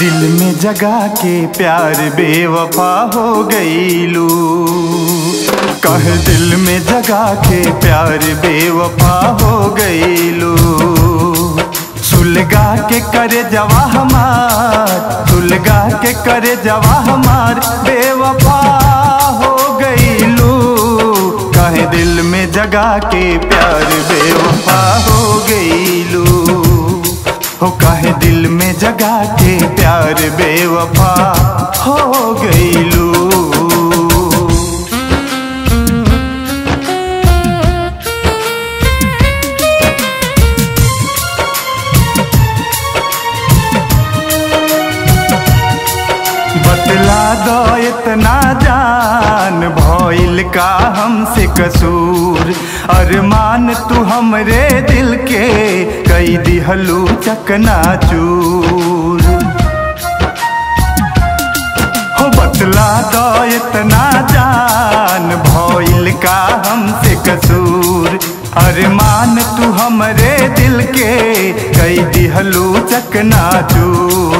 दिल में जगा के प्यार बेवफा हो गईलू कह दिल में जगा के प्यार बेवफा हो गईलू सुलगा के करे जवा हमार सुलगा के करे जवा हमार बेवफा हो गईलू कह दिल में जगा के प्यार बेवफा हो गईलू हो काहे दिल में जगा के प्यार बेवफा हो गईलू बतला दो इतना जान भइल का हमसे कसूर। अरमान, तू हमरे दिल के कई दिहलू चकना चूर। हो बतला दो इतना जान, भइल का हमसे कसूर। अरमान, तू हमरे दिल के कई दिहलू चकना चूर।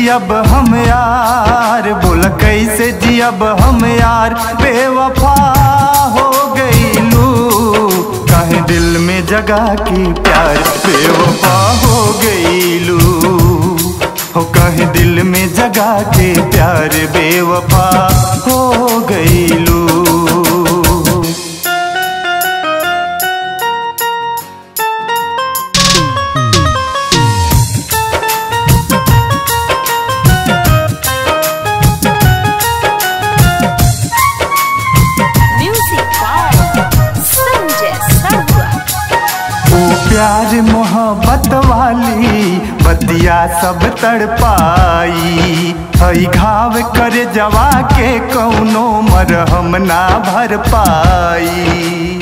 जियब हम यार, बोल कैसे जी अब हम यार, बेवफा हो गई लू। कहे दिल में जगा की प्यार बेवफा हो गई लू। हो कहे दिल में जगा के प्यार बेवफा हो गईलू Music प्यार मोहब्बत वाली, बतिया सब तड़पाई। हई घाव कर जवा के कौनो मरहम ना भर पाई।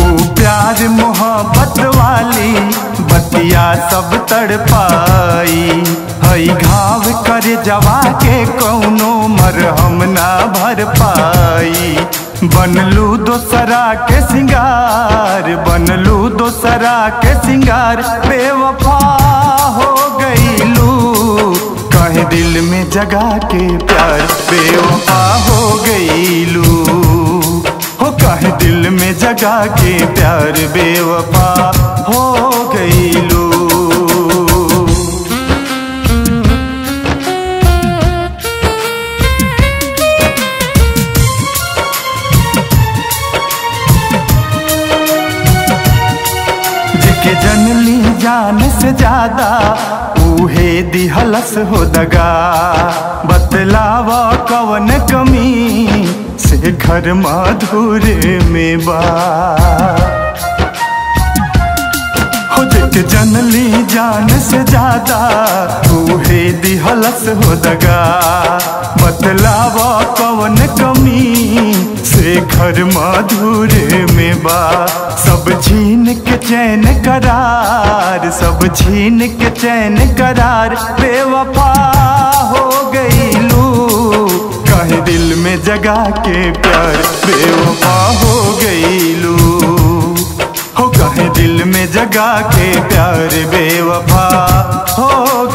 ओ प्यार मोहब्बत वाली, बतिया सब तड़पाई। हई घाव कर जवा के कौनो मरहम ना भर पाई। बनलू दोसरा के सिंगार बनलू दोसरा के सिंगार। बेवफा हो गईलू कहे दिल में जगा के प्यार। बेवफा हो गईलू हो कहे दिल में जगा के प्यार। बेवफा हो गईलू जिके जान से ज़्यादा उहे दिहलस हो दगा। बतलावा कवन कमी से घर मधुर में बा। जिके जनली जान से ज़्यादा उहे दिहलस हो दगा। बतलावा कवन कमी घर मधुर में बा। सब छीन के चैन करार, सब छीन के चैन करार। बेवफा हो गईलू कहे दिल में जगा के प्यार। बेवफा हो गईलू हो कहे दिल में जगा के प्यार। बेवफा हो